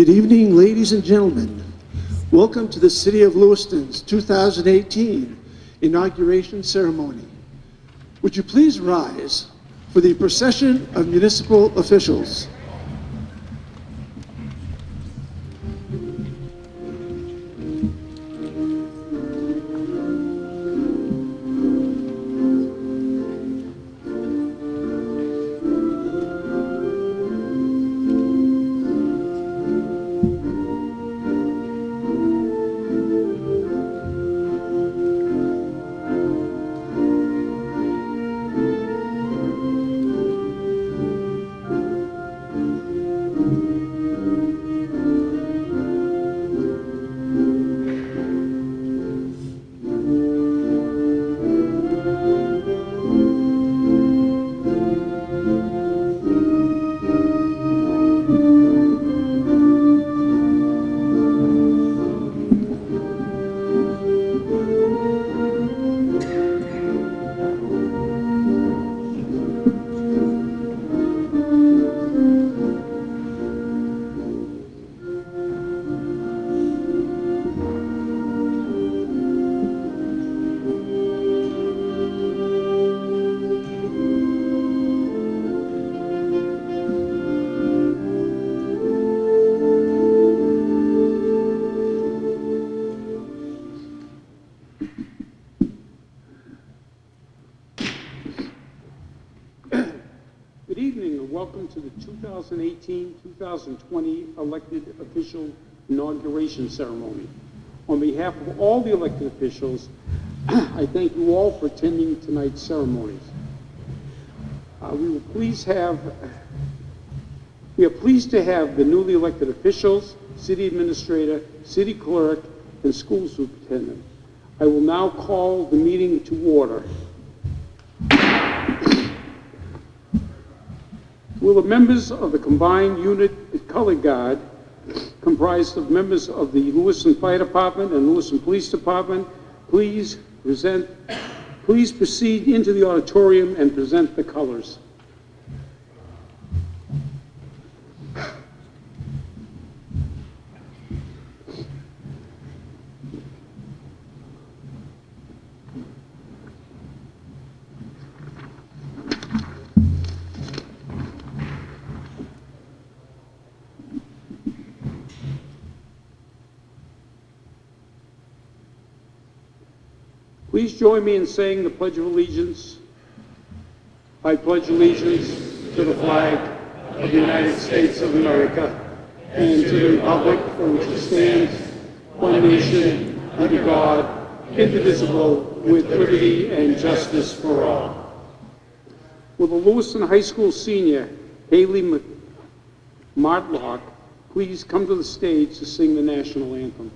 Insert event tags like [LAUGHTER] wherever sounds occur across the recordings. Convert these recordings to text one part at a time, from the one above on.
Good evening, ladies and gentlemen. Welcome to the City of Lewiston's 2018 inauguration ceremony. Would you please rise for the procession of municipal officials? 2018-2020 elected official inauguration ceremony. On behalf of all the elected officials, [CLEARS THROAT] I thank you all for attending tonight's ceremonies. Uh, We will please have, we are pleased to have the newly elected officials, city administrator, city clerk, and school superintendent. I will now call the meeting to order. Will the members of the combined unit color guard, comprised of members of the Lewiston Fire Department and Lewiston Police Department, please present, please proceed into the auditorium and present the colors. Please join me in saying the Pledge of Allegiance. I pledge allegiance to the flag of the United States of America and to the republic for which it stands, one nation, under God, indivisible, with liberty and justice for all. Will the Lewiston High School senior Hailey Martlock please come to the stage to sing the national anthem?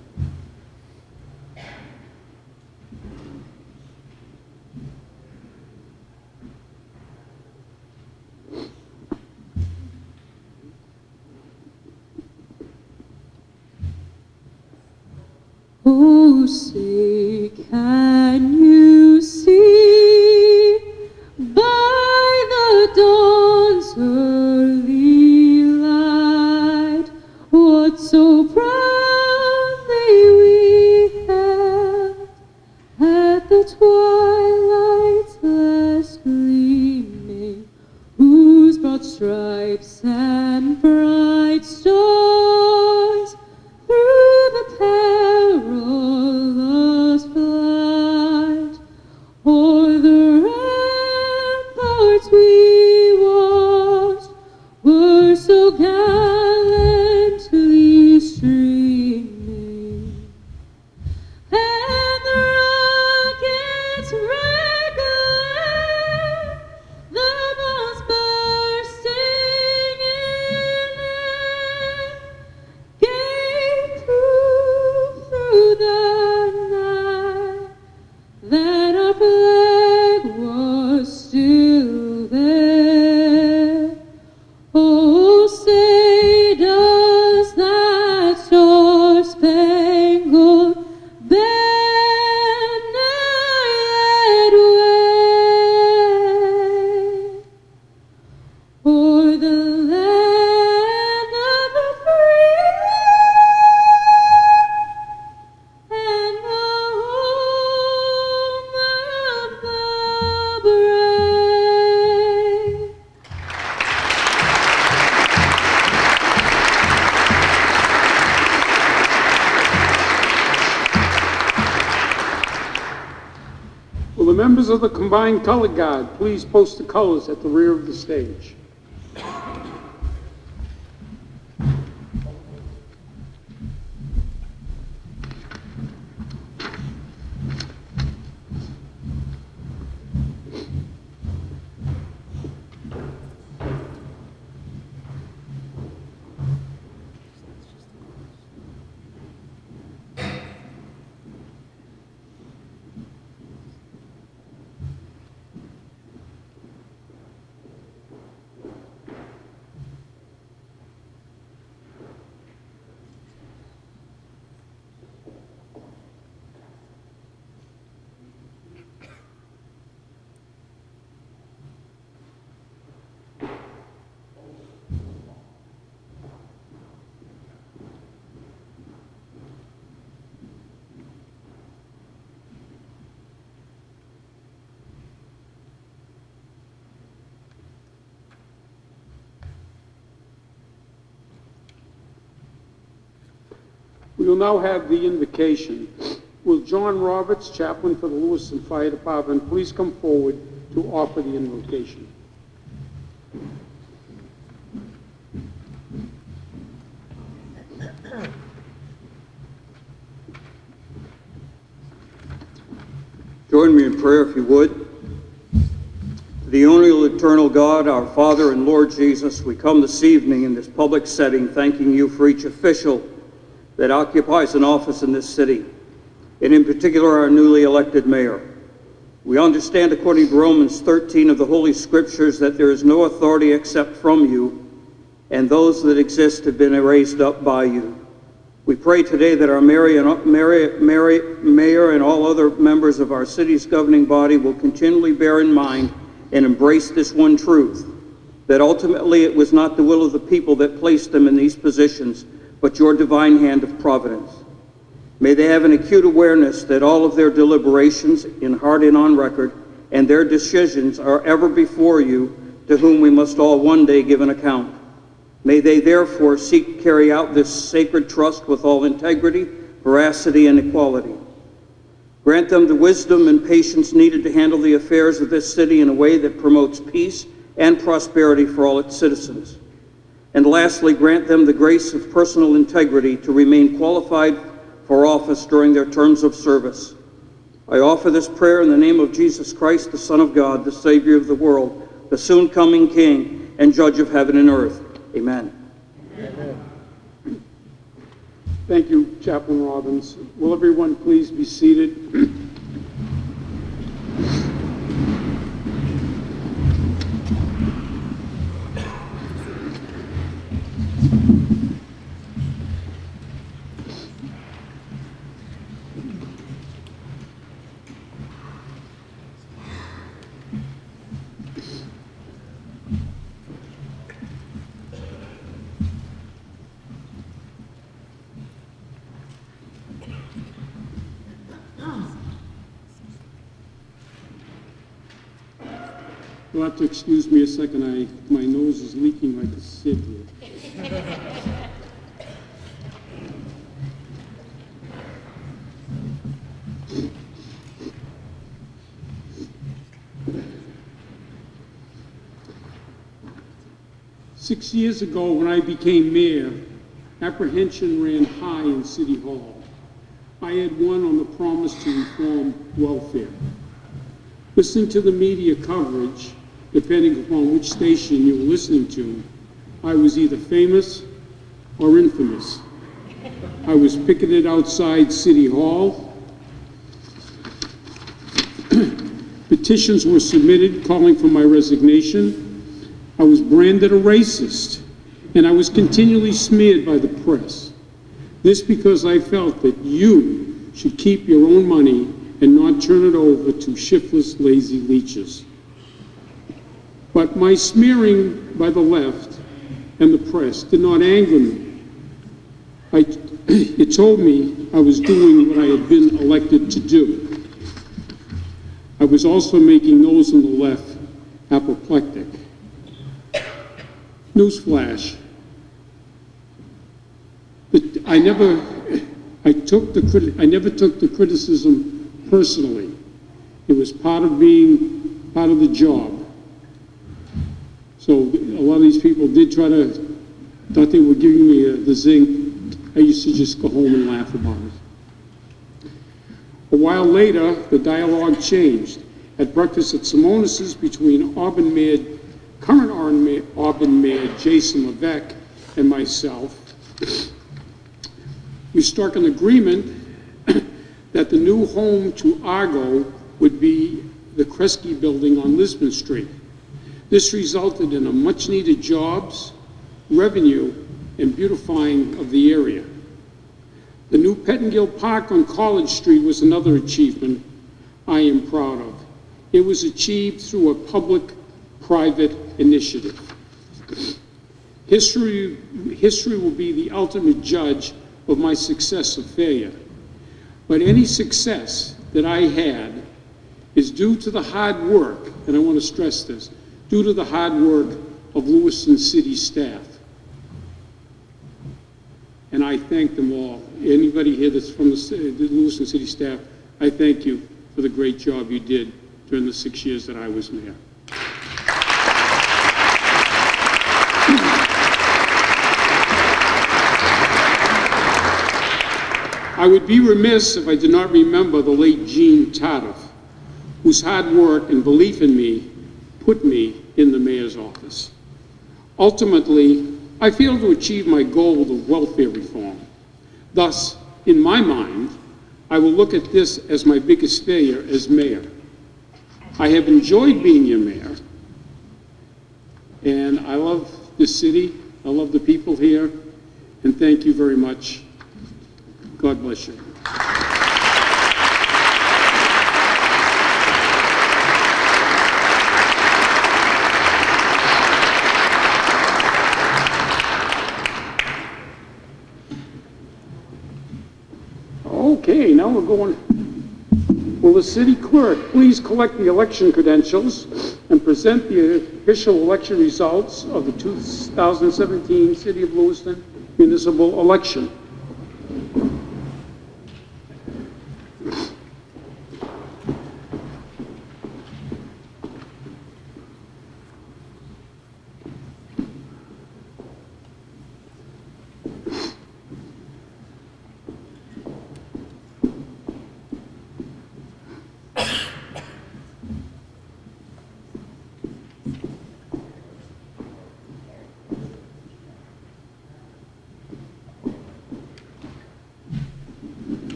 Oh, of the Combined Color Guard, please post the colors at the rear of the stage. Will now have the invocation. Will John Robbins, chaplain for the Lewiston Fire Department, please come forward to offer the invocation? Join me in prayer if you would. The only eternal God, our Father and Lord Jesus, we come this evening in this public setting thanking you for each official that occupies an office in this city, and in particular our newly elected mayor. We understand, according to Romans 13 of the Holy Scriptures, that there is no authority except from you, and those that exist have been raised up by you. We pray today that our Mary and, Mary, Mary, mayor and all other members of our city's governing body will continually bear in mind and embrace this one truth, that ultimately it was not the will of the people that placed them in these positions, but your divine hand of providence. May they have an acute awareness that all of their deliberations, in heart and on record, and their decisions are ever before you, to whom we must all one day give an account. May they therefore seek to carry out this sacred trust with all integrity, veracity, and equality. Grant them the wisdom and patience needed to handle the affairs of this city in a way that promotes peace and prosperity for all its citizens. And lastly, grant them the grace of personal integrity to remain qualified for office during their terms of service. I offer this prayer in the name of Jesus Christ, the Son of God, the Savior of the world, the soon coming King and Judge of heaven and earth. Amen. Amen. Thank you, Chaplain Robbins. Will everyone please be seated? [CLEARS THROAT] You'll have to excuse me a second. I, my nose is leaking like a sieve here. Six years ago, when I became mayor, apprehension ran high in City Hall. I had won on the promise to reform welfare. Listening to the media coverage, depending upon which station you were listening to, I was either famous or infamous. I was picketed outside City Hall. [CLEARS THROAT] Petitions were submitted calling for my resignation. I was branded a racist, and I was continually smeared by the press. This because I felt that you should keep your own money and not turn it over to shiftless, lazy leeches. But my smearing by the left and the press did not anger me. I, [CLEARS THROAT] it told me I was doing what I had been elected to do. I was also making those on the left apoplectic. Newsflash. I never, I took the I never took the criticism personally. It was part of being, part of the job. So a lot of these people did try to, thought they were giving me uh, the zinc. I used to just go home and laugh about it. A while later, the dialogue changed. At breakfast at Simones's between Auburn Mayor, current Auburn Auburn Mayor Jason Levesque and myself, we struck an agreement [COUGHS] that the new home to Argo would be the Kresge Building on Lisbon Street. This resulted in a much-needed jobs, revenue, and beautifying of the area. The new Pettingill Park on College Street was another achievement I am proud of. It was achieved through a public-private initiative. History, history will be the ultimate judge of my success or failure. But any success that I had is due to the hard work, and I want to stress this, due to the hard work of Lewiston City staff. And I thank them all. Anybody here that's from the the Lewiston City staff, I thank you for the great job you did during the six years that I was mayor. I would be remiss if I did not remember the late Gene Tardif, whose hard work and belief in me put me in the mayor's office. Ultimately, I failed to achieve my goal of welfare reform. Thus, in my mind, I will look at this as my biggest failure as mayor. I have enjoyed being your mayor, and I love this city, I love the people here, and thank you very much. God bless you. Going, will the city clerk please collect the election credentials and present the official election results of the 2017 City of Lewiston municipal election?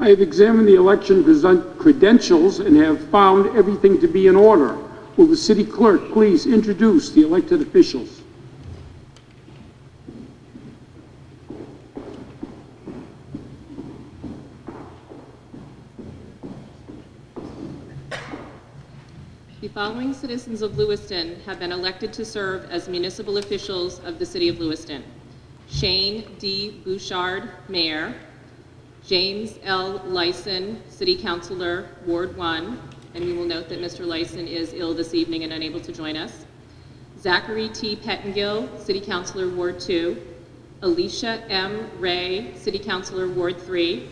I have examined the election credentials and have found everything to be in order. Will the city clerk please introduce the elected officials? The following citizens of Lewiston have been elected to serve as municipal officials of the City of Lewiston. Shane D. Bouchard, Mayor. James L. Lysen, City Councilor, Ward 1, and we will note that Mr. Lysen is ill this evening and unable to join us. Zachary T. Pettengill, City Councilor, Ward 2. Alicia M. Rea, City Councilor, Ward 3.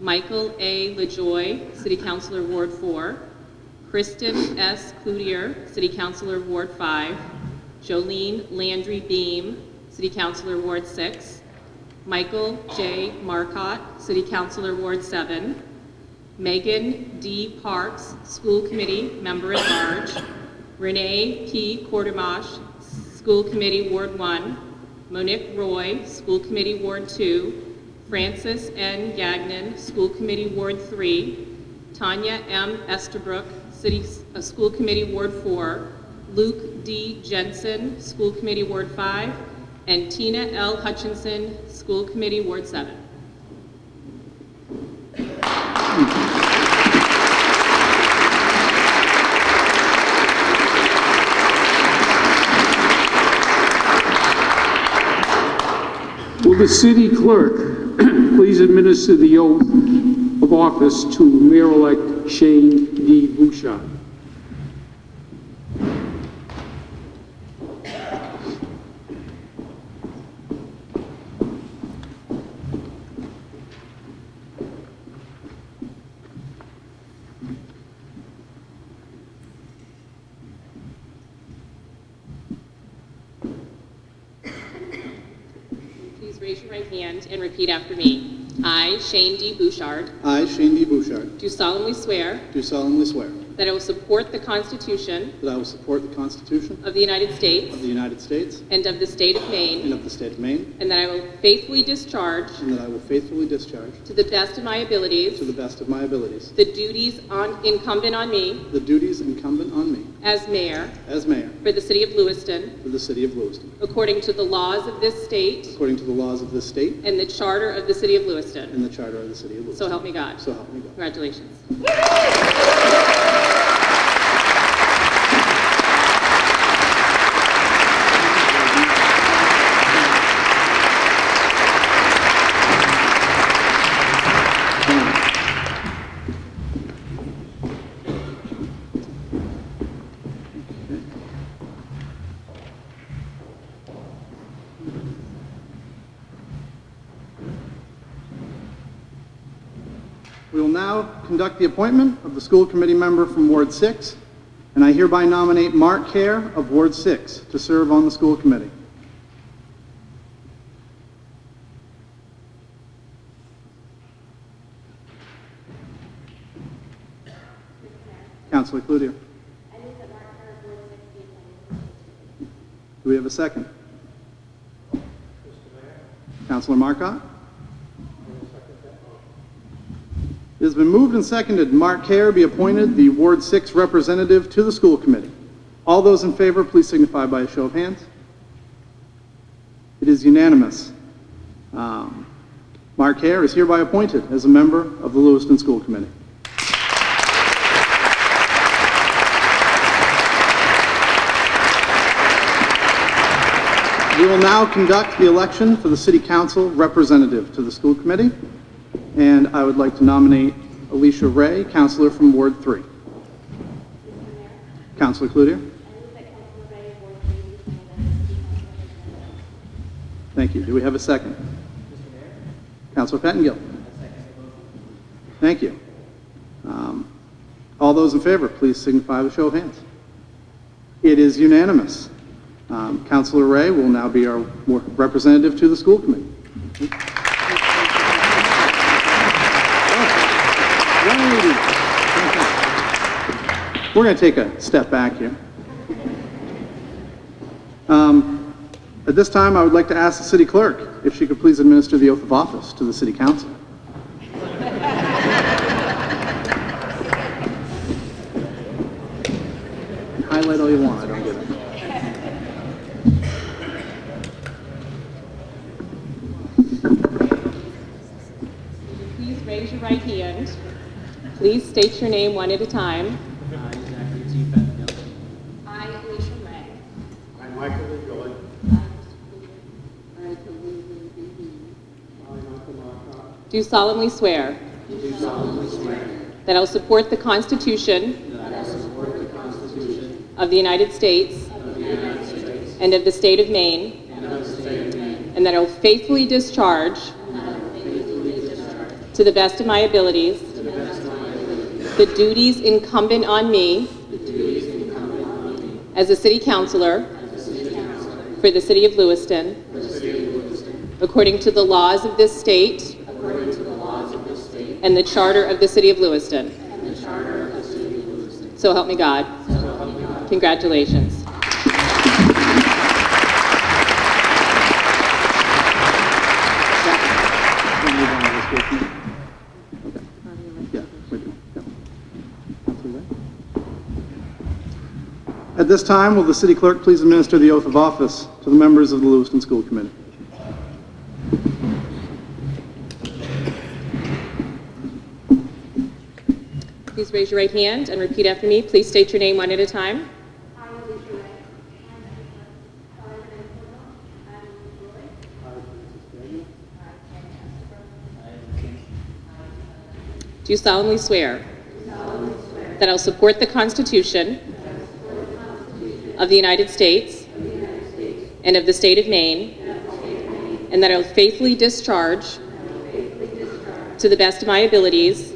Michael A. Lajoie, City Councilor, Ward 4. Kristen S. Cloutier, City Councilor, Ward 5. Joline Landry Beam, City Councilor, Ward 6. Michael J. Marcotte, City Councilor, Ward 7. Megan D. Parks, School Committee Member at Large. Renee P. Courtemanche, School Committee, Ward 1. Monique Roy, School Committee, Ward 2. Francis N. Gagnon, School Committee, Ward 3. Tanya M. Estabrook, City, uh, School Committee, Ward 4. Luke D. Jensen, School Committee, Ward 5. And Tina L. Hutchinson, School Committee, Ward 7. Will the city clerk [CLEARS THROAT] please administer the oath of office to Mayor-elect Shane D. Bouchard? Please raise your right hand and repeat after me. I, Shane D. Bouchard, I, Shane D. Bouchard, do solemnly swear do solemnly swear that I will support the Constitution that I will support the Constitution of the United States of the United States and of the state of Maine, and of the state of Maine, and that I will faithfully discharge, and that I will faithfully discharge, to the best of my abilities, to the best of my abilities, the duties on, incumbent on me the duties incumbent on me as mayor as mayor for the city of Lewiston, for the city of Lewiston, according to the laws of this state according to the laws of this state and the charter of the city of Lewiston. and the charter of the city of So Lewiston. help me God. So help me God. Congratulations. [LAUGHS] We will now conduct the appointment of the school committee member from Ward 6, and I hereby nominate Mark Kerr of Ward 6 to serve on the school committee. Councilor Cloutier. Do we have a second? Councilor Marcotte? It has been moved and seconded Mark Kerr be appointed the Ward 6 representative to the school committee. All those in favor, please signify by a show of hands. It is unanimous. Um, Mark Kerr is hereby appointed as a member of the Lewiston School Committee. We will now conduct the election for the city council representative to the school committee. And I would like to nominate Alicia Rea, counselor from Ward 3. Counselor Cloutier? Thank you. Do we have a second? Counselor Pettengill? Thank you. Um, All those in favor, please signify with a show of hands. It is unanimous. Um, Counselor Rea will now be our representative to the school committee. [LAUGHS] We're going to take a step back here. Um, At this time, I would like to ask the city clerk if she could please administer the oath of office to the city council. Highlight all you want, I don't get it. Please raise your right hand. Please state your name one at a time. I, Alicia Rea. I, Michael Lajoie, Do solemnly swear. I do solemnly swear. That I will support the Constitution. I will support the Constitution. Of the United States. Of the United States. And of the state of Maine. And of the state of Maine. And that I will faithfully discharge. To the best of my abilities. The duties incumbent on me. As a city councillor. For the city of Lewiston. According to the laws of this state. And the charter of the city of Lewiston. So help me God. Congratulations. Wanna move on to the school committee? Okay. Yeah, we do. Yeah. Counselor Rea? At this time, will the city clerk please administer the oath of office to the members of the Lewiston School Committee? Please raise your right hand and repeat after me. Please state your name one at a time. Do you solemnly swear? That I will support the Constitution of the United States and of the state of Maine, and that I will faithfully discharge to the best of my abilities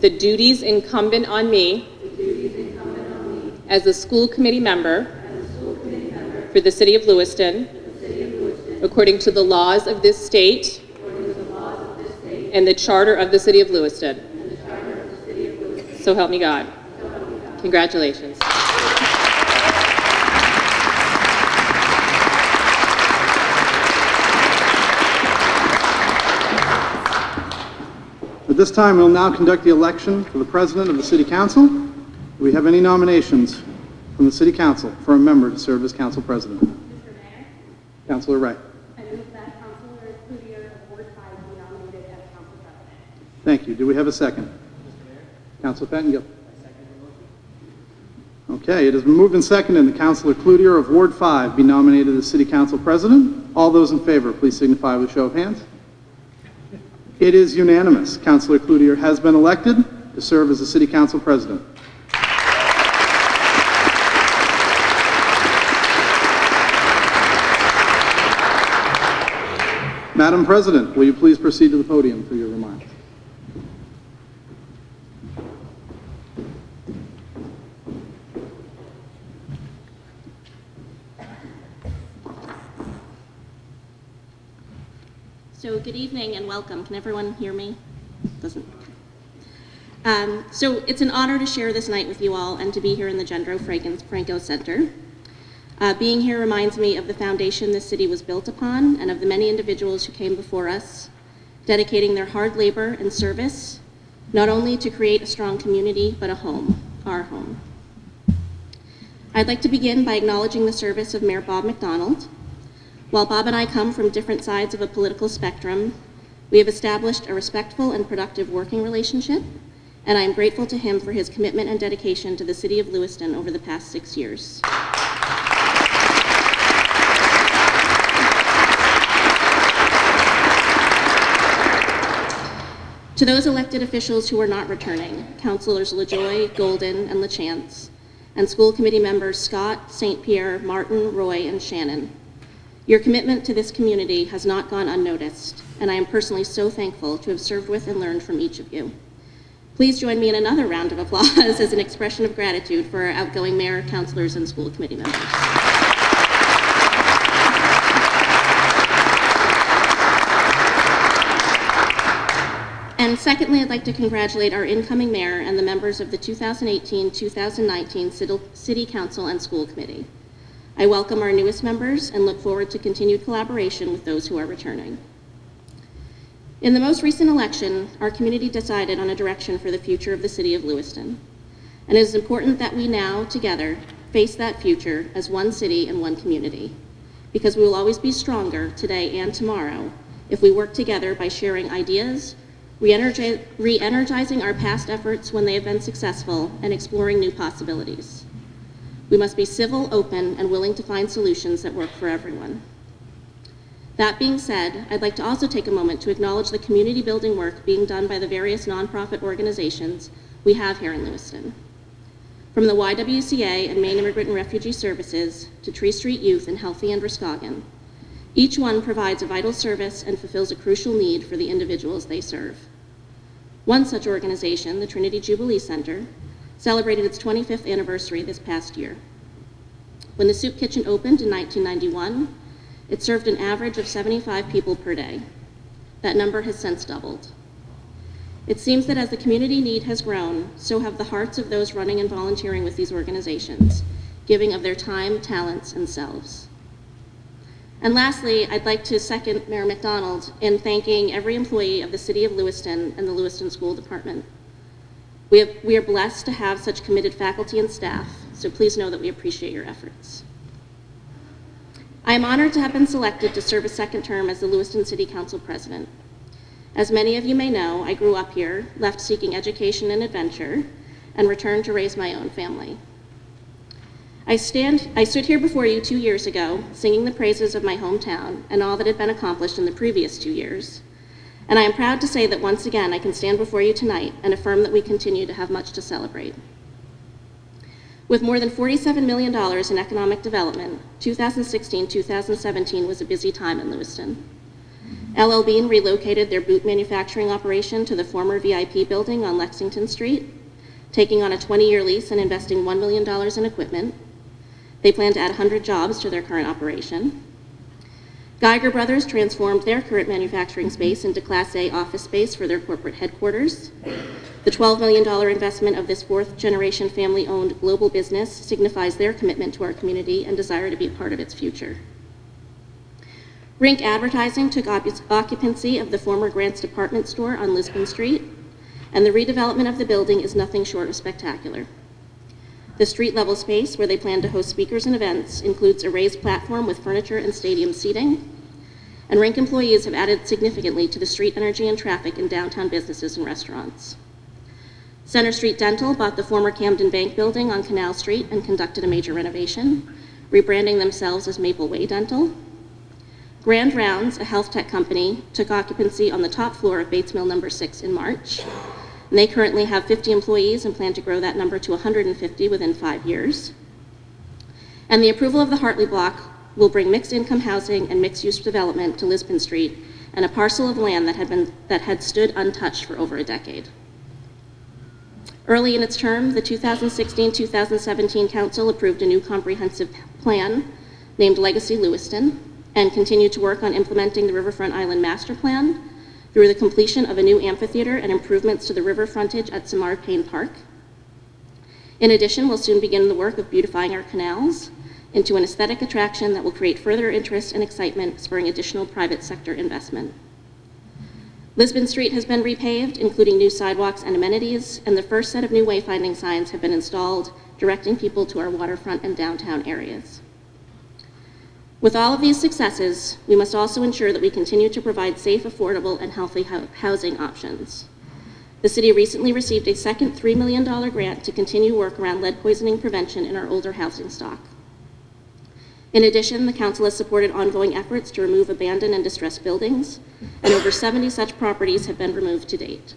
the duties incumbent on me as a school committee member for the city of Lewiston, according to the laws of this state and the charter of the city of Lewiston. So help me God. Congratulations. At this time, we'll now conduct the election for the president of the city council. Do we have any nominations from the city council for a member to serve as council president? Mr. Mayor, Councilor Wright. I move that Councilor Cloutier of Ward 5 be nominated as council president. Thank you. Do we have a second? Councilor Pettengill. Okay, it has been moved and seconded that Councilor Cloutier of Ward 5 be nominated as city council president. All those in favor, please signify with a show of hands. It is unanimous. Councilor Cloutier has been elected to serve as the city council president. Madam President, will you please proceed to the podium for your remarks? So good evening and welcome. Can everyone hear me? Doesn't. Um, so it's an honor to share this night with you all and to be here in the Gendron Franco Center. Uh, being here reminds me of the foundation this city was built upon and of the many individuals who came before us, dedicating their hard labor and service, not only to create a strong community, but a home, our home. I'd like to begin by acknowledging the service of Mayor Bob Macdonald, while Bob and I come from different sides of a political spectrum, we have established a respectful and productive working relationship, and I am grateful to him for his commitment and dedication to the city of Lewiston over the past six years. To those elected officials who are not returning, Councilors Lajoie, Golden, and LaChance, and school committee members Scott, St. Pierre, Martin, Roy, and Shannon, your commitment to this community has not gone unnoticed, and I am personally so thankful to have served with and learned from each of you. Please join me in another round of applause [LAUGHS] as an expression of gratitude for our outgoing mayor, councilors, and school committee members. And secondly, I'd like to congratulate our incoming mayor and the members of the 2018-2019 City- City Council and School Committee. I welcome our newest members and look forward to continued collaboration with those who are returning. In the most recent election, our community decided on a direction for the future of the city of Lewiston. And it is important that we now, together, face that future as one city and one community. Because we will always be stronger today and tomorrow if we work together by sharing ideas, re-energizing our past efforts when they have been successful, and exploring new possibilities. We must be civil, open, and willing to find solutions that work for everyone. That being said, I'd like to also take a moment to acknowledge the community building work being done by the various nonprofit organizations we have here in Lewiston. From the YWCA and Maine Immigrant and Refugee Services to Tree Street Youth and Healthy and Androscoggin, each one provides a vital service and fulfills a crucial need for the individuals they serve. One such organization, the Trinity Jubilee Center, celebrated its 25th anniversary this past year. When the soup kitchen opened in 1991, it served an average of 75 people per day. That number has since doubled. It seems that as the community need has grown, so have the hearts of those running and volunteering with these organizations, giving of their time, talents, and selves. And lastly, I'd like to second Mayor Macdonald in thanking every employee of the City of Lewiston and the Lewiston School Department. We, have, we are blessed to have such committed faculty and staff, so please know that we appreciate your efforts. I am honored to have been selected to serve a second term as the Lewiston City Council President. As many of you may know, I grew up here, left seeking education and adventure, and returned to raise my own family. I, stand, I stood here before you two years ago, singing the praises of my hometown and all that had been accomplished in the previous two years. And I am proud to say that once again I can stand before you tonight and affirm that we continue to have much to celebrate. With more than $47 million in economic development, 2016-2017 was a busy time in Lewiston. LL Bean relocated their boot manufacturing operation to the former VIP building on Lexington Street, taking on a 20-year lease and investing $1 million in equipment. They plan to add 100 jobs to their current operation. Geiger Brothers transformed their current manufacturing space into Class A office space for their corporate headquarters. The $12 million investment of this fourth-generation family-owned global business signifies their commitment to our community and desire to be a part of its future. Rinck Advertising took occupancy of the former Grants Department Store on Lisbon Street, and the redevelopment of the building is nothing short of spectacular. The street-level space, where they plan to host speakers and events, includes a raised platform with furniture and stadium seating, and Rinck employees have added significantly to the street energy and traffic in downtown businesses and restaurants. Center Street Dental bought the former Camden Bank building on Canal Street and conducted a major renovation, rebranding themselves as Maple Way Dental. Grand Rounds, a health tech company, took occupancy on the top floor of Bates Mill Number 6 in March. And they currently have 50 employees and plan to grow that number to 150 within five years. And the approval of the Hartley Block will bring mixed-income housing and mixed-use development to Lisbon Street and a parcel of land that had, been, that had stood untouched for over a decade. Early in its term, the 2016-2017 Council approved a new comprehensive plan named Legacy Lewiston and continued to work on implementing the Riverfront Island Master Plan through the completion of a new amphitheater and improvements to the river frontage at Simard Payne Park. In addition, we'll soon begin the work of beautifying our canals into an aesthetic attraction that will create further interest and excitement, spurring additional private sector investment. Lisbon Street has been repaved, including new sidewalks and amenities, and the first set of new wayfinding signs have been installed, directing people to our waterfront and downtown areas. With all of these successes, we must also ensure that we continue to provide safe, affordable, and healthy housing options. The city recently received a second $3 million grant to continue work around lead poisoning prevention in our older housing stock. In addition, the council has supported ongoing efforts to remove abandoned and distressed buildings, and over 70 such properties have been removed to date.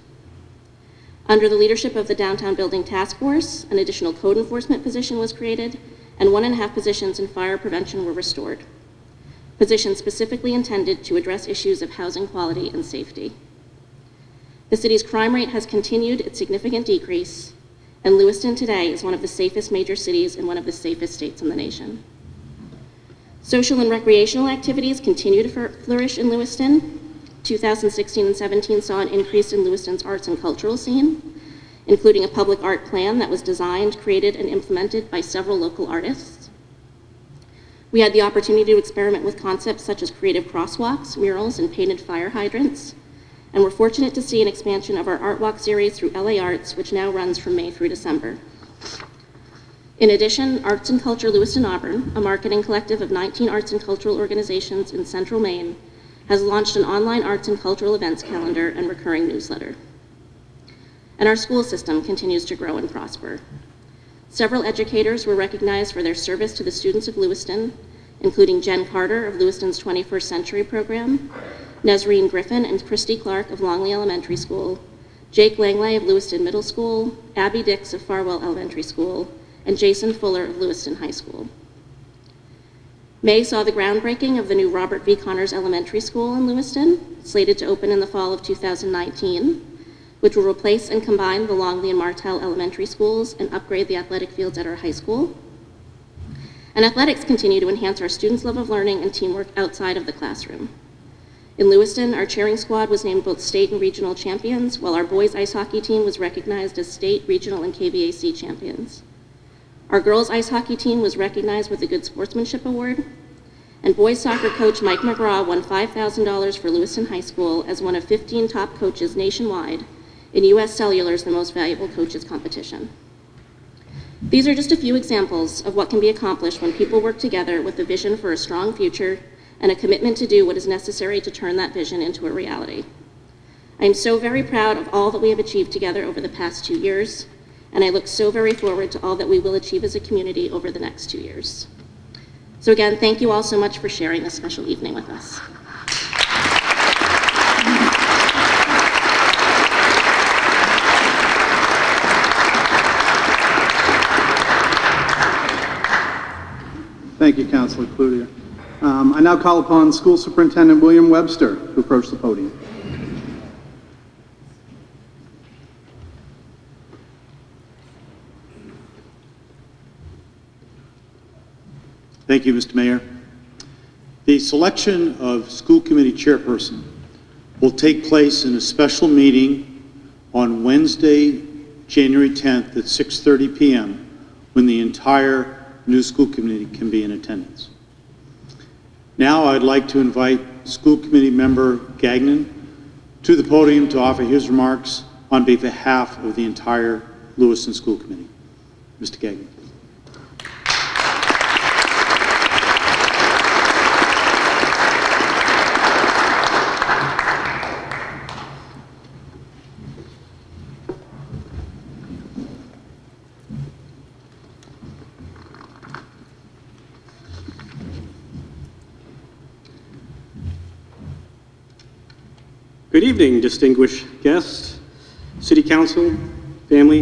Under the leadership of the Downtown Building Task Force, an additional code enforcement position was created, and one and a half positions in fire prevention were restored. Positions specifically intended to address issues of housing quality and safety. The city's crime rate has continued its significant decrease, and Lewiston today is one of the safest major cities and one of the safest states in the nation. Social and recreational activities continue to flourish in Lewiston. 2016 and 17 saw an increase in Lewiston's arts and cultural scene, including a public art plan that was designed, created, and implemented by several local artists. We had the opportunity to experiment with concepts such as creative crosswalks, murals, and painted fire hydrants, and we're fortunate to see an expansion of our Art Walk series through LA Arts, which now runs from May through December. In addition, Arts and Culture Lewiston Auburn, a marketing collective of 19 arts and cultural organizations in central Maine, has launched an online arts and cultural events calendar and recurring newsletter. And our school system continues to grow and prosper. Several educators were recognized for their service to the students of Lewiston, including Jen Carter of Lewiston's 21st Century Program, Nezreen Griffin and Christy Clark of Longley Elementary School, Jake Langley of Lewiston Middle School, Abby Dix of Farwell Elementary School, and Jason Fuller of Lewiston High School. May saw the groundbreaking of the new Robert V. Connors Elementary School in Lewiston, slated to open in the fall of 2019, which will replace and combine the Longley and Martel Elementary Schools and upgrade the athletic fields at our high school. And athletics continue to enhance our students' love of learning and teamwork outside of the classroom. In Lewiston, our cheering squad was named both state and regional champions, while our boys ice hockey team was recognized as state, regional, and KVAC champions. Our girls ice hockey team was recognized with the Good Sportsmanship Award, and boys soccer coach Mike McGraw won $5,000 for Lewiston High School as one of 15 top coaches nationwide in U.S. Cellular's The Most Valuable Coaches competition. These are just a few examples of what can be accomplished when people work together with a vision for a strong future and a commitment to do what is necessary to turn that vision into a reality. I am so very proud of all that we have achieved together over the past two years, and I look so very forward to all that we will achieve as a community over the next two years. So again, thank you all so much for sharing this special evening with us. Thank you, Councilor Cloutier. Um, I now call upon School Superintendent William Webster to approach the podium. Thank you, Mr. Mayor. The selection of school committee chairperson will take place in a special meeting on Wednesday, January 10th at 6:30 PM, when the entire new school committee can be in attendance. Now I'd like to invite School Committee Member Gagnon to the podium to offer his remarks on behalf of the entire Lewiston School Committee. Mr. Gagnon. Good evening, distinguished guests, City Council, family,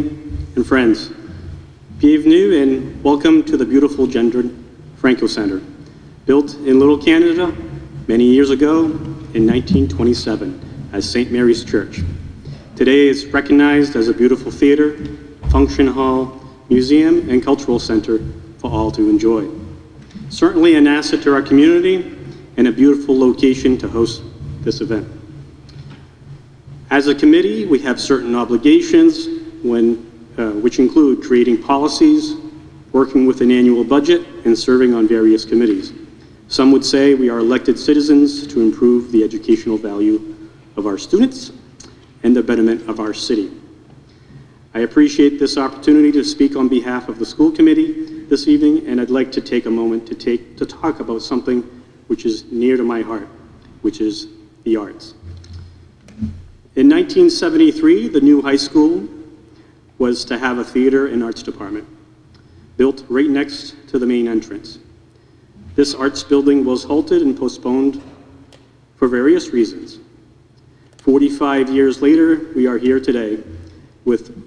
and friends. Bienvenue and welcome to the beautiful Gendron Franco Center, built in Little Canada many years ago in 1927 as St. Mary's Church. Today it's recognized as a beautiful theater, function hall, museum, and cultural center for all to enjoy. Certainly an asset to our community and a beautiful location to host this event. As a committee, we have certain obligations when, uh, which include creating policies, working with an annual budget, and serving on various committees. Some would say we are elected citizens to improve the educational value of our students and the betterment of our city. I appreciate this opportunity to speak on behalf of the school committee this evening, and I'd like to take a moment to take to talk about something which is near to my heart, which is the arts. In 1973, the new high school was to have a theater and arts department, built right next to the main entrance. This arts building was halted and postponed for various reasons. 45 years later, we are here today with,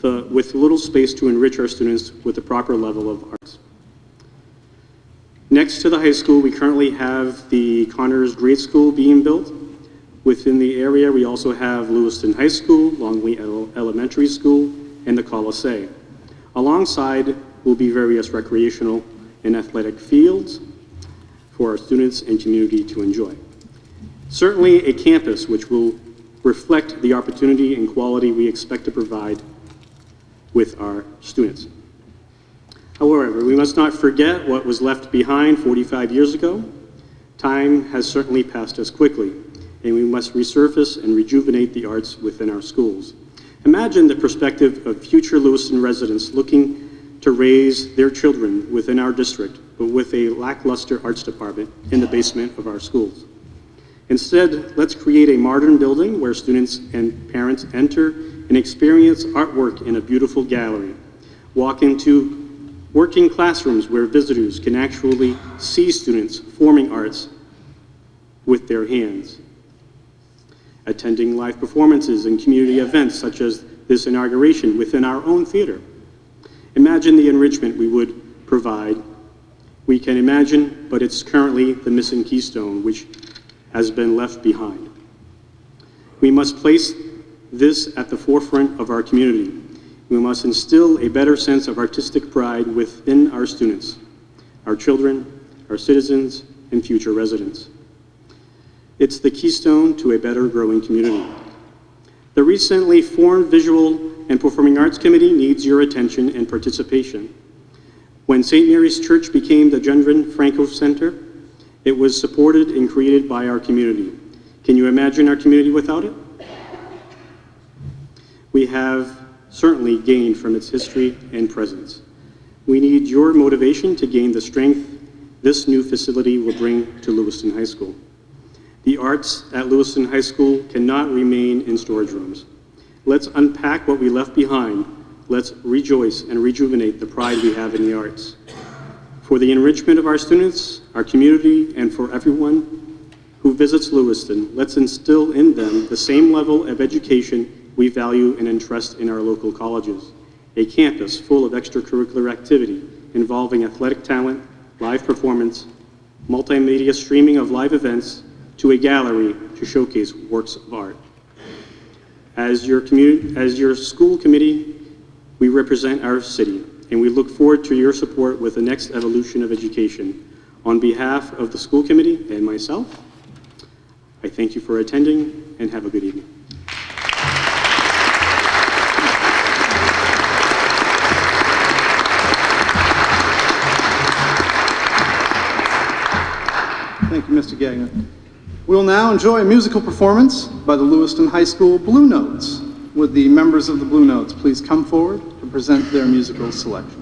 the, with little space to enrich our students with the proper level of arts. Next to the high school, we currently have the Connors Grade School being built. Within the area, we also have Lewiston High School, Longley Elementary School, and the Colisee. Alongside will be various recreational and athletic fields for our students and community to enjoy. Certainly a campus which will reflect the opportunity and quality we expect to provide with our students. However, we must not forget what was left behind 45 years ago. Time has certainly passed us quickly, and we must resurface and rejuvenate the arts within our schools. Imagine the perspective of future Lewiston residents looking to raise their children within our district, but with a lackluster arts department in the basement of our schools. Instead, let's create a modern building where students and parents enter and experience artwork in a beautiful gallery. Walk into working classrooms where visitors can actually see students forming arts with their hands. Attending live performances and community events such as this inauguration within our own theater. Imagine the enrichment we would provide. We can imagine, but it's currently the missing keystone which has been left behind. We must place this at the forefront of our community. We must instill a better sense of artistic pride within our students, our children, our citizens, and future residents. It's the keystone to a better growing community. The recently formed Visual and Performing Arts Committee needs your attention and participation. When St. Mary's Church became the Gendron Franco Center, it was supported and created by our community. Can you imagine our community without it? We have certainly gained from its history and presence. We need your motivation to gain the strength this new facility will bring to Lewiston High School. The arts at Lewiston High School cannot remain in storage rooms. Let's unpack what we left behind. Let's rejoice and rejuvenate the pride we have in the arts. For the enrichment of our students, our community, and for everyone who visits Lewiston, let's instill in them the same level of education we value and entrust in our local colleges. A campus full of extracurricular activity involving athletic talent, live performance, multimedia streaming of live events, to a gallery to showcase works of art. As your, as your school committee, we represent our city, and we look forward to your support with the next evolution of education. On behalf of the school committee and myself, I thank you for attending and have a good evening. Thank you, Mr. Gagnon. We will now enjoy a musical performance by the Lewiston High School Blue Notes. Would the members of the Blue Notes please come forward to present their musical selections?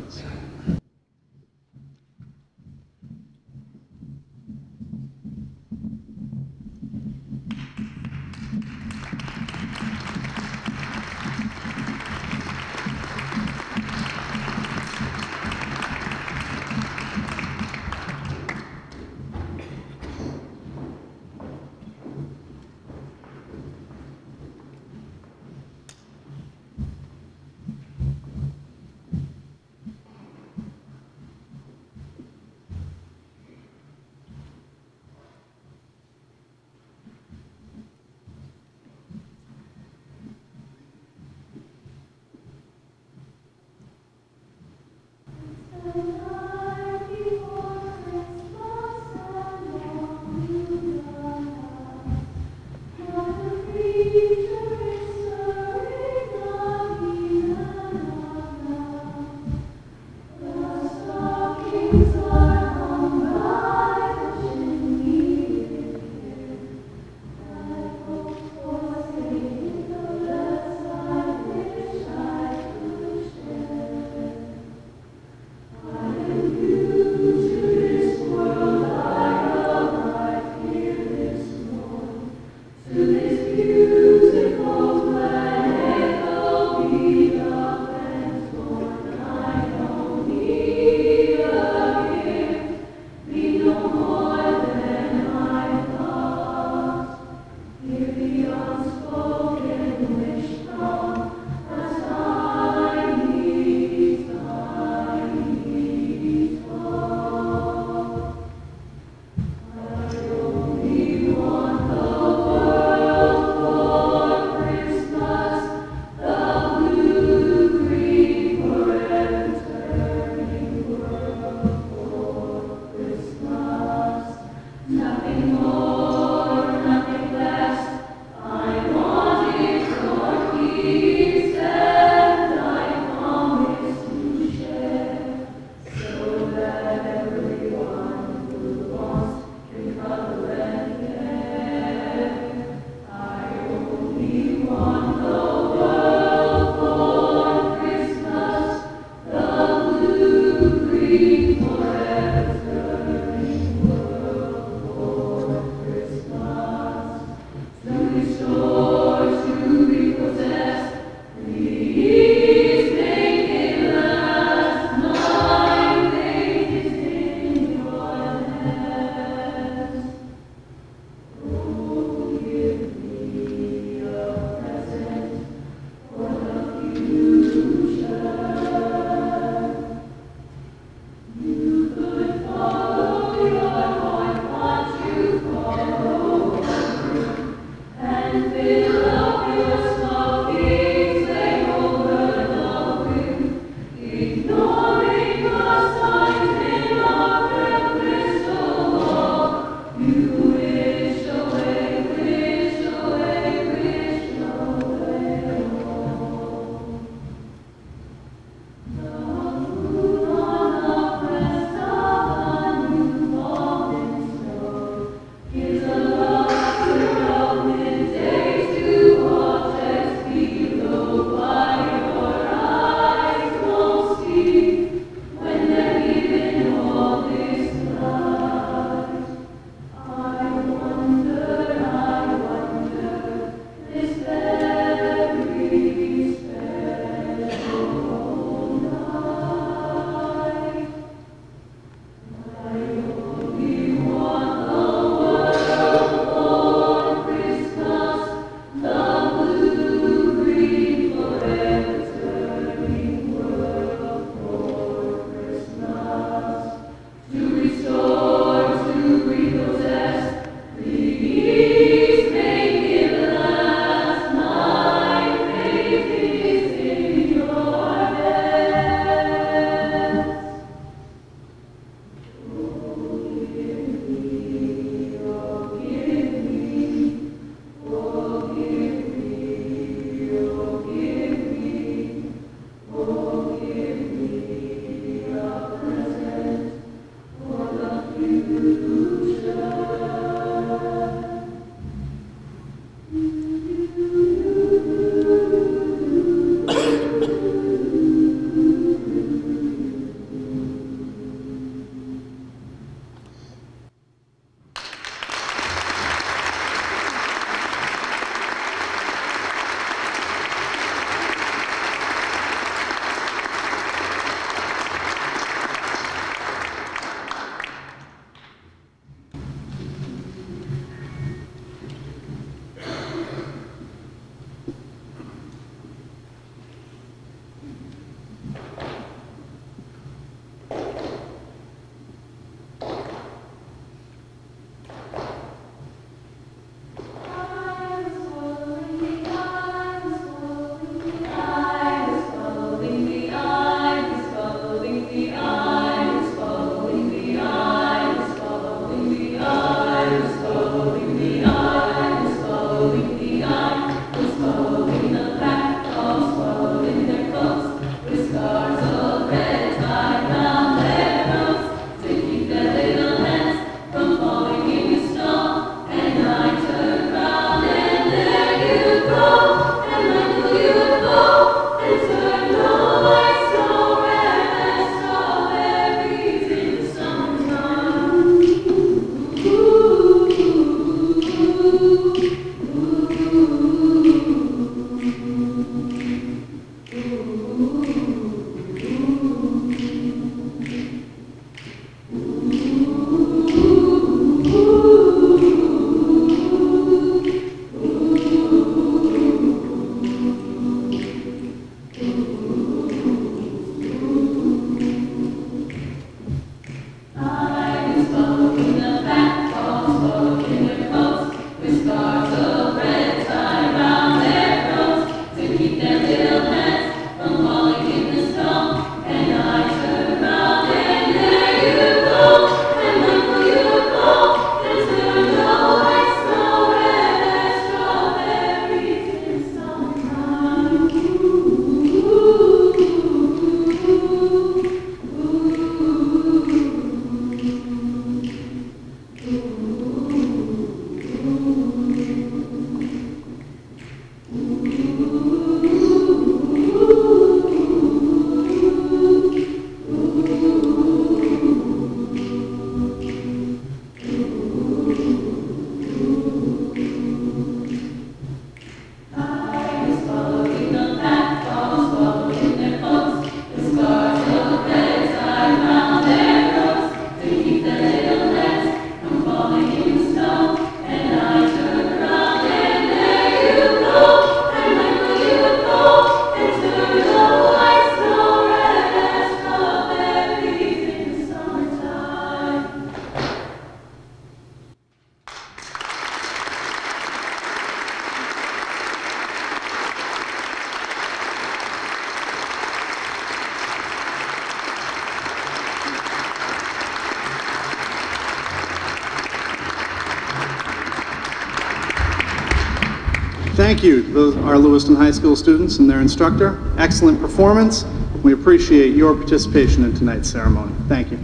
Our Lewiston High School students and their instructor. Excellent performance. We appreciate your participation in tonight's ceremony. Thank you.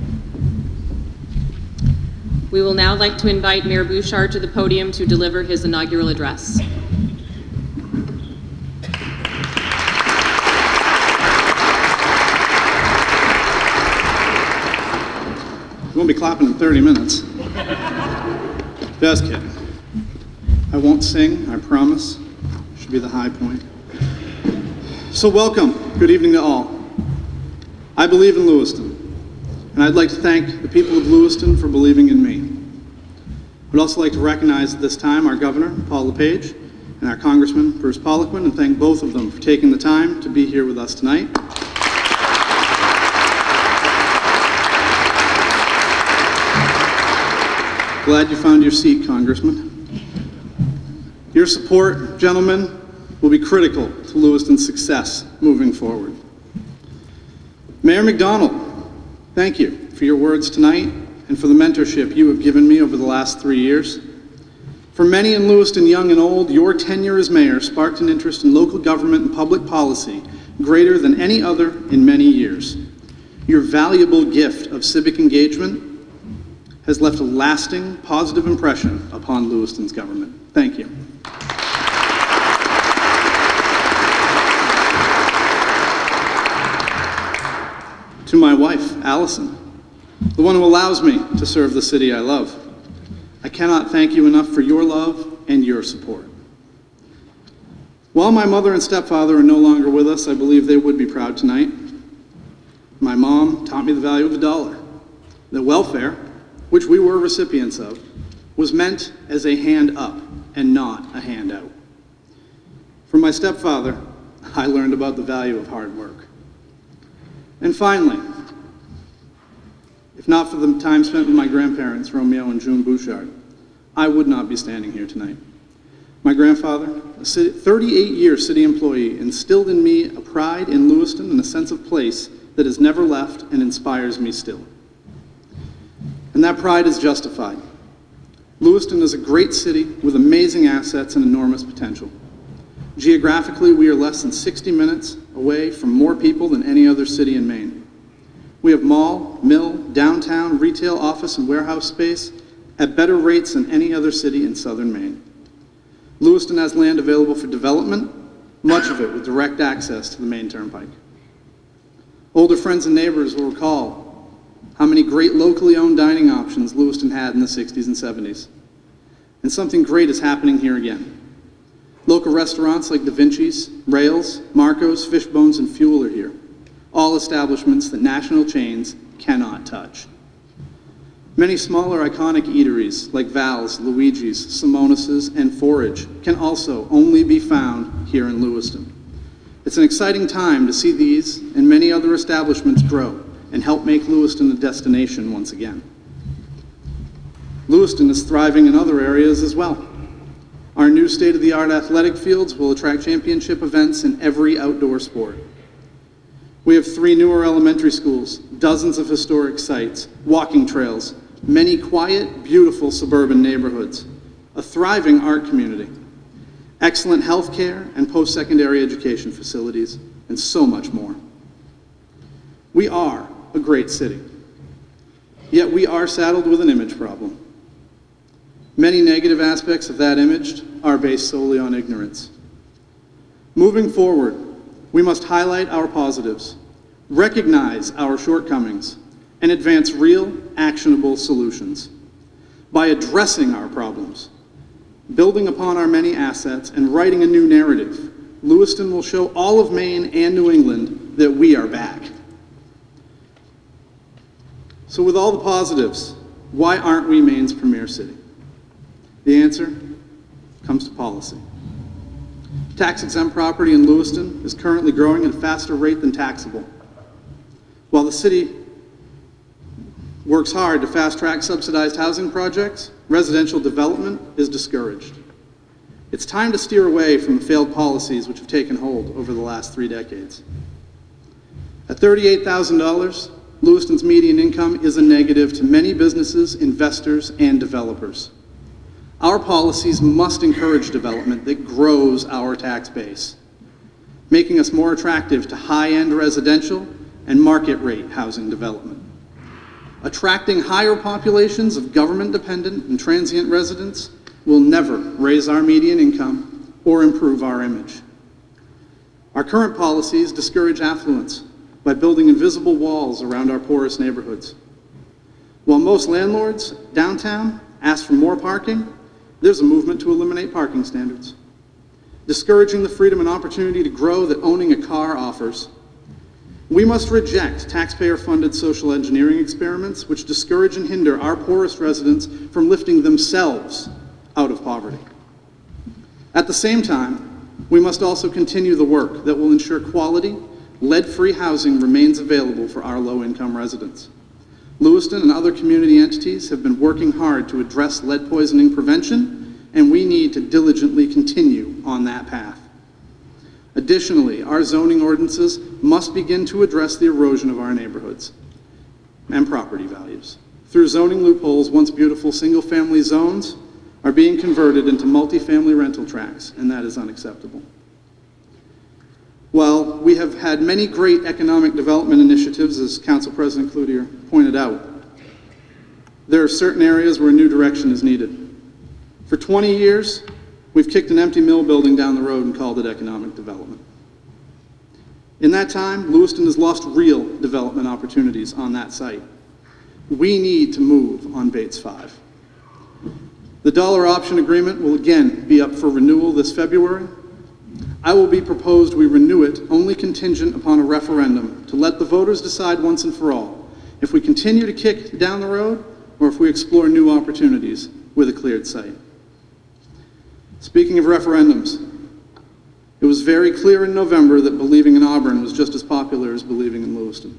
We will now like to invite Mayor Bouchard to the podium to deliver his inaugural address. We won't be clapping in 30 minutes. Just kidding. I won't sing, I promise. Be the high point. So, welcome. Good evening to all. I believe in Lewiston, and I'd like to thank the people of Lewiston for believing in me. I'd also like to recognize at this time our Governor, Paul LePage, and our Congressman, Bruce Poliquin, and thank both of them for taking the time to be here with us tonight. Glad you found your seat, Congressman. Your support, gentlemen, will be critical to Lewiston's success moving forward. Mayor Macdonald, thank you for your words tonight and for the mentorship you have given me over the last three years. For many in Lewiston, young and old, your tenure as mayor sparked an interest in local government and public policy greater than any other in many years. Your valuable gift of civic engagement has left a lasting positive impression upon Lewiston's government. Thank you. To my wife, Allison, the one who allows me to serve the city I love, I cannot thank you enough for your love and your support. While my mother and stepfather are no longer with us, I believe they would be proud tonight. My mom taught me the value of a dollar, that welfare, which we were recipients of, was meant as a hand up and not a handout. From my stepfather, I learned about the value of hard work. And finally, if not for the time spent with my grandparents, Romeo and June Bouchard, I would not be standing here tonight. My grandfather, a 38 year city employee, instilled in me a pride in Lewiston and a sense of place that has never left and inspires me still. And that pride is justified. Lewiston is a great city with amazing assets and enormous potential. Geographically, we are less than 60 minutes away from more people than any other city in Maine. We have mall, mill, downtown, retail, office, and warehouse space at better rates than any other city in southern Maine. Lewiston has land available for development, much of it with direct access to the Maine Turnpike. Older friends and neighbors will recall how many great locally owned dining options Lewiston had in the 60s and 70s. And something great is happening here again. Local restaurants like Da Vinci's, Rails, Marco's, Fishbones, and Fuel are here. All establishments that national chains cannot touch. Many smaller iconic eateries like Val's, Luigi's, Simones's, and Forage can also only be found here in Lewiston. It's an exciting time to see these and many other establishments grow and help make Lewiston a destination once again. Lewiston is thriving in other areas as well. Our new state-of-the-art athletic fields will attract championship events in every outdoor sport. We have three newer elementary schools, dozens of historic sites, walking trails, many quiet, beautiful suburban neighborhoods, a thriving art community, excellent health care and post-secondary education facilities, and so much more. We are a great city, yet we are saddled with an image problem. Many negative aspects of that image are based solely on ignorance. Moving forward, we must highlight our positives, recognize our shortcomings, and advance real, actionable solutions. By addressing our problems, building upon our many assets, and writing a new narrative, Lewiston will show all of Maine and New England that we are back. So, with all the positives, why aren't we Maine's premier city? The answer comes to policy. Tax exempt property in Lewiston is currently growing at a faster rate than taxable. While the city works hard to fast track subsidized housing projects, residential development is discouraged. It's time to steer away from the failed policies which have taken hold over the last three decades. At $38,000, Lewiston's median income is a negative to many businesses, investors, and developers. Our policies must encourage development that grows our tax base, making us more attractive to high-end residential and market-rate housing development. Attracting higher populations of government-dependent and transient residents will never raise our median income or improve our image. Our current policies discourage affluence by building invisible walls around our poorest neighborhoods. While most landlords downtown ask for more parking, there's a movement to eliminate parking standards, discouraging the freedom and opportunity to grow that owning a car offers. We must reject taxpayer-funded social engineering experiments which discourage and hinder our poorest residents from lifting themselves out of poverty. At the same time, we must also continue the work that will ensure quality, lead-free housing remains available for our low-income residents. Lewiston and other community entities have been working hard to address lead poisoning prevention, and we need to diligently continue on that path. Additionally, our zoning ordinances must begin to address the erosion of our neighborhoods and property values. Through zoning loopholes, once beautiful single-family zones are being converted into multifamily rental tracts, and that is unacceptable. While we have had many great economic development initiatives, as Council President Cloutier pointed out, there are certain areas where new direction is needed. For 20 years, we've kicked an empty mill building down the road and called it economic development. In that time, Lewiston has lost real development opportunities on that site. We need to move on Bates 5. The dollar option agreement will again be up for renewal this February. I will be proposed we renew it only contingent upon a referendum to let the voters decide once and for all if we continue to kick down the road or if we explore new opportunities with a cleared site. Speaking of referendums, it was very clear in November that believing in Auburn was just as popular as believing in Lewiston.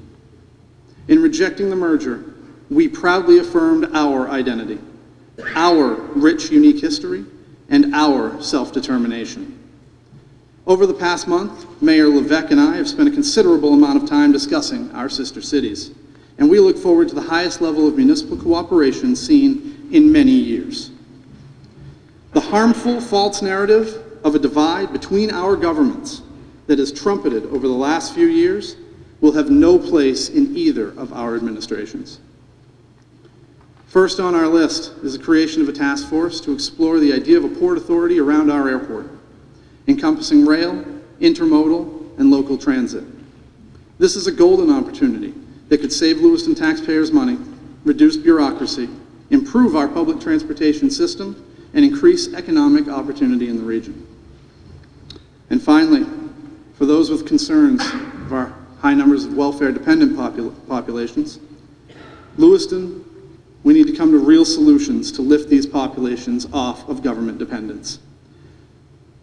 In rejecting the merger, we proudly affirmed our identity, our rich, unique history, and our self-determination. Over the past month, Mayor Levesque and I have spent a considerable amount of time discussing our sister cities, and we look forward to the highest level of municipal cooperation seen in many years. The harmful, false narrative of a divide between our governments that has trumpeted over the last few years will have no place in either of our administrations. First on our list is the creation of a task force to explore the idea of a port authority around our airport, encompassing rail, intermodal, and local transit. This is a golden opportunity that could save Lewiston taxpayers money, reduce bureaucracy, improve our public transportation system, and increase economic opportunity in the region. And finally, for those with concerns of our high numbers of welfare-dependent popul- populations, Lewiston, we need to come to real solutions to lift these populations off of government dependence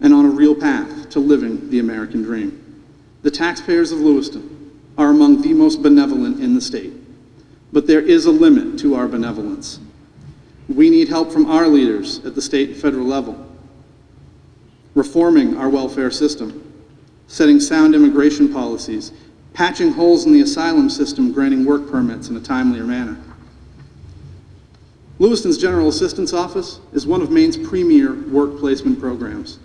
and on a real path to living the American dream. The taxpayers of Lewiston are among the most benevolent in the state, but there is a limit to our benevolence. We need help from our leaders at the state and federal level, reforming our welfare system, setting sound immigration policies, patching holes in the asylum system, granting work permits in a timelier manner. Lewiston's General Assistance Office is one of Maine's premier work placement programs.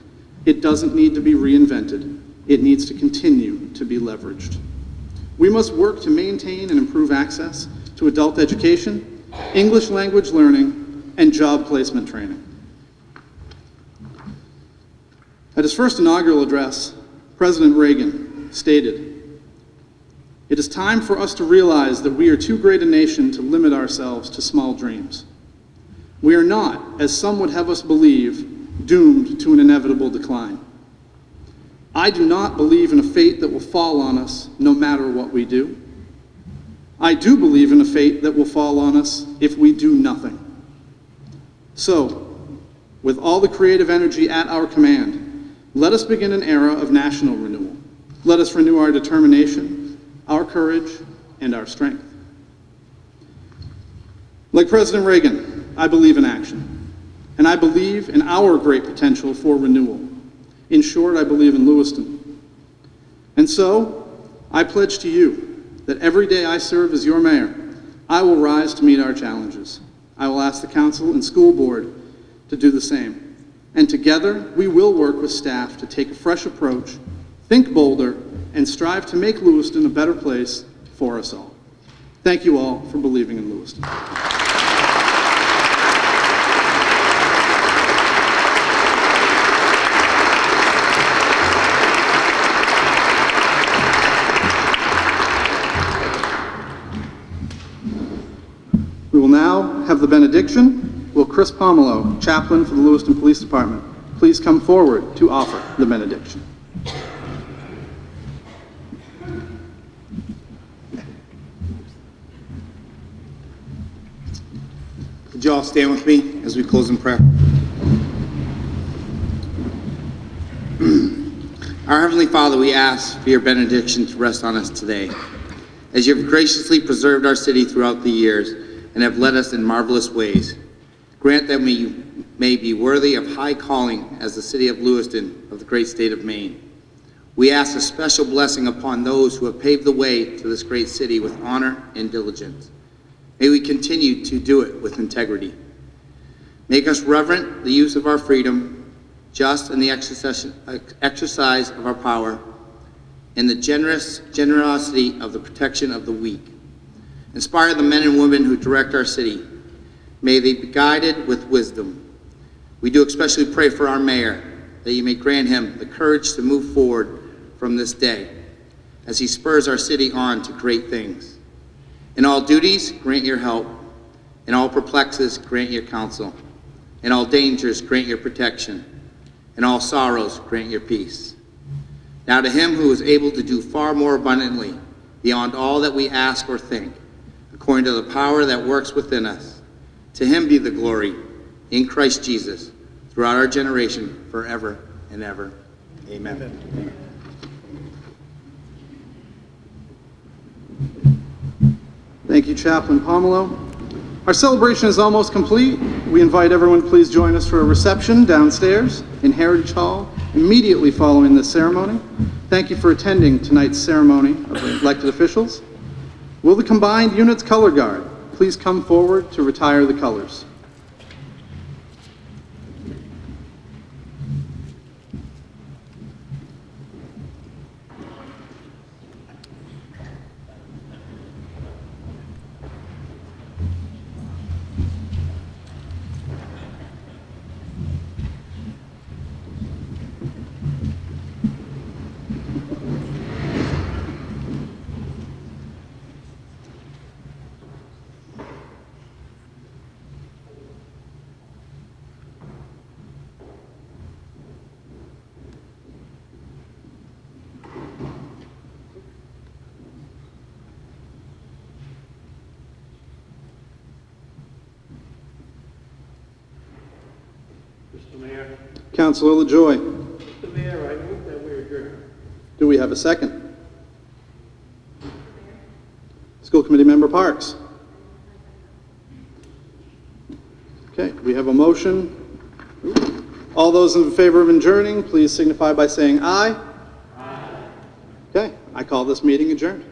It doesn't need to be reinvented. It needs to continue to be leveraged. We must work to maintain and improve access to adult education, English language learning, and job placement training. At his first inaugural address, President Reagan stated, It is time for us to realize that we are too great a nation to limit ourselves to small dreams. We are not, as some would have us believe, doomed to an inevitable decline. I do not believe in a fate that will fall on us no matter what we do. I do believe in a fate that will fall on us if we do nothing. So, with all the creative energy at our command, let us begin an era of national renewal. Let us renew our determination, our courage, and our strength. Like President Reagan, I believe in action, and I believe in our great potential for renewal. In short, I believe in Lewiston. And so, I pledge to you that every day I serve as your mayor, I will rise to meet our challenges. I will ask the council and school board to do the same. And together, we will work with staff to take a fresh approach, think bolder, and strive to make Lewiston a better place for us all. Thank you all for believing in Lewiston. We will have the benediction. Will Chris Pomerleau, chaplain for the Lewiston Police Department, please come forward to offer the benediction? Could you all stand with me as we close in prayer? [CLEARS THROAT] Our Heavenly Father, we ask for your benediction to rest on us today. As you have graciously preserved our city throughout the years and have led us in marvelous ways, grant that we may be worthy of high calling as the city of Lewiston of the great state of Maine. We ask a special blessing upon those who have paved the way to this great city with honor and diligence. May we continue to do it with integrity. Make us reverent the use of our freedom, just in the exercise of our power, and the generous generosity of the protection of the weak. Inspire the men and women who direct our city. May they be guided with wisdom. We do especially pray for our mayor, that you may grant him the courage to move forward from this day as he spurs our city on to great things. In all duties, grant your help. In all perplexes, grant your counsel. In all dangers, grant your protection. In all sorrows, grant your peace. Now to him who is able to do far more abundantly, beyond all that we ask or think, according to the power that works within us, to him be the glory in Christ Jesus throughout our generation, forever and ever. Amen. Thank you, Chaplain Pomerleau. Our celebration is almost complete. We invite everyone to please join us for a reception downstairs in Heritage Hall immediately following this ceremony. Thank you for attending tonight's ceremony of elected officials. Will the combined units color guard please come forward to retire the colors? Mr. Mayor, Councilor Lajoie, Mr. Mayor, I move that we adjourn. do we have a second? School Committee Member Parks. Okay, we have a motion. All those in favor of adjourning, please signify by saying aye. Aye. Okay, I call this meeting adjourned.